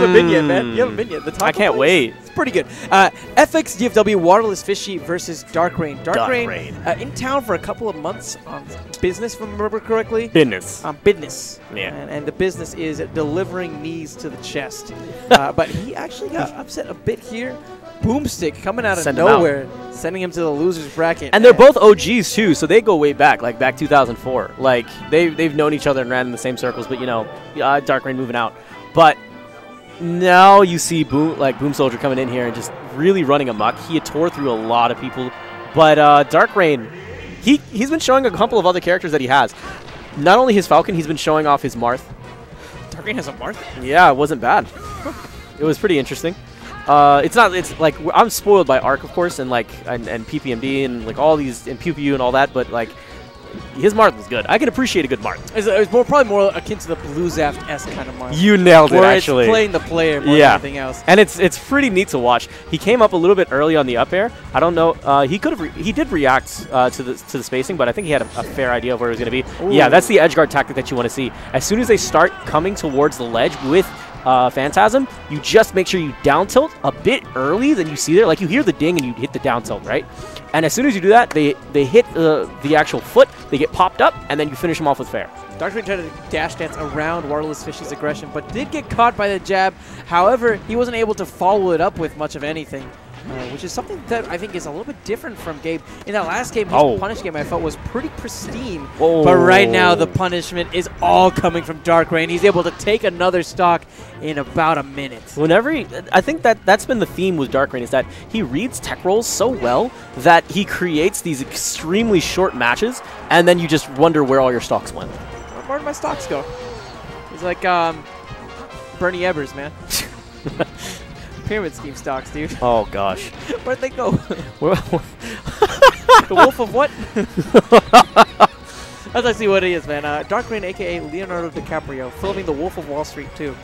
haven't been yet, man. You haven't been yet. The taco I can't place? wait. It's pretty good. Uh, FX DFW WaterlessFishie versus Dark Rain. Dark, Dark Rain, Rain. Uh, in town for a couple of months on business, if I remember correctly. Business. On business. Yeah. And, and the business is delivering knees to the chest. uh, but he actually got upset a bit here. Boomstick coming out of Send him out. nowhere, sending him to the losers bracket. And they're both OGs too, so they go way back, like back 2004. Like they they've known each other and ran in the same circles, but you know, uh, Dark Rain moving out. But now you see Boom like Boom Soldier coming in here and just really running amok. He had tore through a lot of people, but uh, Dark Rain, he he's been showing a couple of other characters that he has. Not only his Falcon, he's been showing off his Marth. Dark Rain has a Marth. Yeah, it wasn't bad. it was pretty interesting. Uh, it's not. It's like I'm spoiled by Arc, of course, and like and, and PPMD and like all these and Pew and all that. But like his Marth was good. I can appreciate a good Marth. It's, it's more, probably more akin to the Blue Zaft S kind of Marth. You nailed it, actually. it's playing the player more Yeah. than anything else. And it's it's pretty neat to watch. He came up a little bit early on the up air. I don't know. Uh, he could have. Re- he did react uh, to the to the spacing, but I think he had a, a fair idea of where he was going to be. Yeah, that's the edge guard tactic that you want to see. As soon as they start coming towards the ledge with uh, Phantasm, you just make sure you down tilt a bit early than you see there. Like you hear the ding and you hit the down tilt, right? And as soon as you do that, they they hit the, the actual foot. They get popped up, and then you finish them off with fair. Rain tried to dash dance around WaterlessFishie's aggression, but did get caught by the jab. However, he wasn't able to follow it up with much of anything, uh, which is something that I think is a little bit different from Gabe. In that last game, his Oh. punish game I felt was pretty pristine. Whoa. But right now, the punishment is all coming from Dark Rain. He's able to take another stock in about a minute. Whenever he, I think that that's been the theme with Dark Rain is that he reads tech rolls so well that he creates these extremely short matches, and then you just wonder where all your stocks went. Where, where'd my stocks go? He's like um, Bernie Ebbers, man. Pyramid scheme stocks, dude. Oh gosh. Where'd they go? The Wolf of what? That's actually what it is, man. Uh, Dark Rain, aka Leonardo DiCaprio, filming The Wolf of Wall Street 2.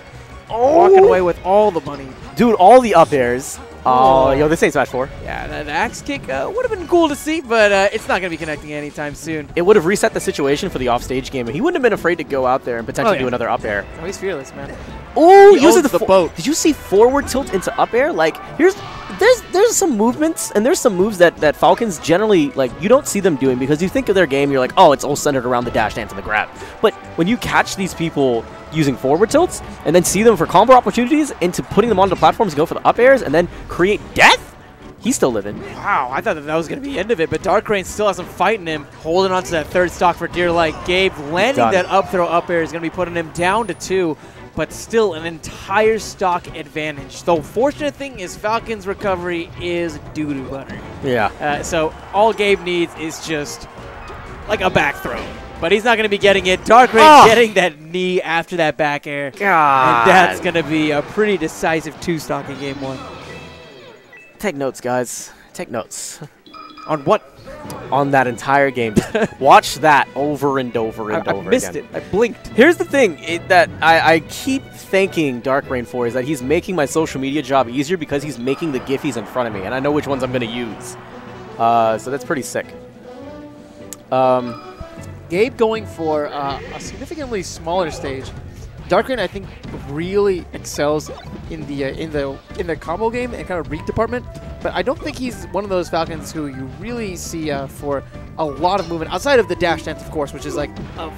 Walking away with all the money. dude, all the up airs. Oh, Oh. yo, this ain't Smash 4. Yeah, the axe kick uh, would have been cool to see, but uh, it's not going to be connecting anytime soon. It would have reset the situation for the offstage game, and he wouldn't have been afraid to go out there and potentially Oh, yeah. do another up air. Oh, he's fearless, man. Oh, He using owns the fo- boat. Did you see forward tilt into up air? Like, here's there's there's some movements and there's some moves that that Falcons generally like you don't see them doing because you think of their game, you're like, oh, it's all centered around the dash dance and the grab. But when you catch these people using forward tilts and then see them for combo opportunities into putting them onto platforms and go for the up airs and then create death, he's still living. Wow, I thought that, that was going to be the end of it, but Dark Rain still has him fighting him, holding on to that third stock for dear life. Gabe landing that up throw up air is going to be putting him down to two, but still an entire stock advantage. The fortunate thing is Falcon's recovery is doo-doo butter. Yeah. Uh, so all Gabe needs is just like a back throw. But he's not going to be getting it. Dark Rain Oh. getting that knee after that back air. God. And that's going to be a pretty decisive two stock in game one. Take notes, guys. Take notes On what? On that entire game. Watch that over and over I, and I over missed again. it. I blinked. Here's the thing it, that I, I keep thanking Dark Rain for is that he's making my social media job easier because he's making the Giphies in front of me, and I know which ones I'm going to use. Uh, so that's pretty sick. Um, Gabe going for uh, a significantly smaller stage. Darkrain, I think, really excels in the uh, in the in the combo game and kind of read department. But I don't think he's one of those Falcons who you really see uh, for a lot of movement outside of the dash dance, of course, which is like a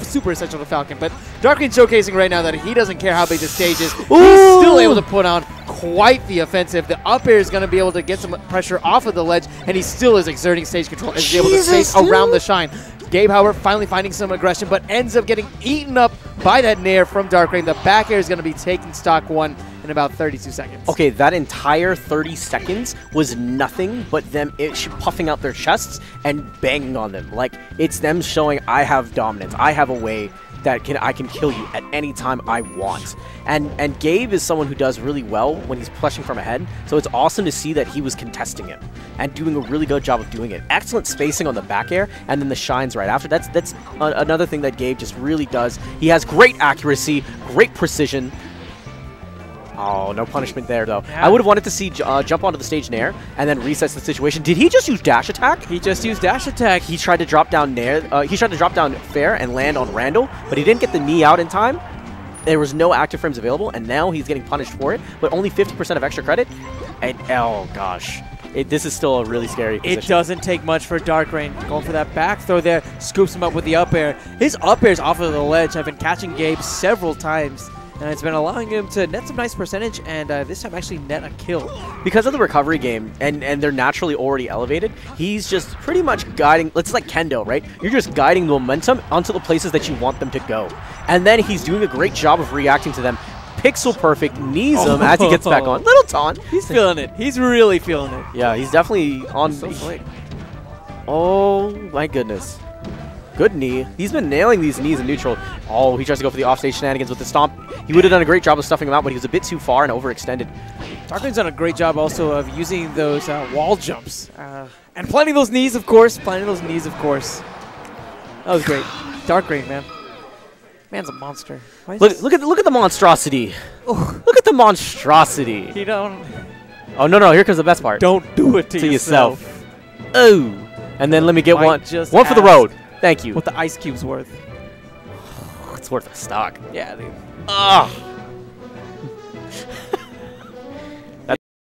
super essential to Falcon. But Dark Darkrain showcasing right now that he doesn't care how big the stage is. He's still able to put on quite the offensive. The up air is going to be able to get some pressure off of the ledge, and he still is exerting stage control and is able to stay around the shine. Gabe, however, finally finding some aggression, but ends up getting eaten up by that nair from Dark Rain. The back air is going to be taking stock one in about 32 seconds. okay, that entire 30 seconds was nothing but them puffing out their chests and banging on them. Like, it's them showing I have dominance. I have a way that can I can kill you at any time I want. And and Gabe is someone who does really well when he's pushing from ahead. So it's awesome to see that he was contesting it and doing a really good job of doing it. Excellent spacing on the back air and then the shines right after. That's that's another thing that Gabe just really does. He has great accuracy, great precision. Oh, no punishment there though. I would have wanted to see uh, jump onto the stage Nair and then resets the situation. Did he just use dash attack? He just used dash attack. He tried to drop down Nair. Uh, he tried to drop down Fair and land on Randall, but he didn't get the knee out in time. there was no active frames available, and now he's getting punished for it, but only 50% of extra credit. And oh gosh, it, this is still a really scary It doesn't take much for Dark Rain. Going for that back throw there, scoops him up with the up air. His up airs off of the ledge have been catching Gabe several times, and it's been allowing him to net some nice percentage, and uh, this time actually net a kill. because of the recovery game and and they're naturally already elevated he's just pretty much guiding it's like kendo right? You're just guiding the momentum onto the places that you want them to go. And then he's doing a great job of reacting to them. Pixel perfect knees him as he gets back on. Little taunt. He's feeling it. He's really feeling it. yeah he's definitely on So oh my goodness good knee he's been nailing these knees in neutral oh he tries to go for the offstage shenanigans with the stomp he would have done a great job of stuffing him out but he was a bit too far and overextended Dark Rain's done a great job also of using those uh, wall jumps. Uh, and planting those knees, of course. Planting those knees, of course. That was great. Dark green, man. Man's a monster. Look, look at the, look at the monstrosity look at the monstrosity You don't, Oh no no! Here comes the best part. don't do it to, To yourself. yourself. Oh, and then let me get Might one. just One for the road. Thank you. What the ice cube's worth. It's worth a stock. Yeah, dude. Ah.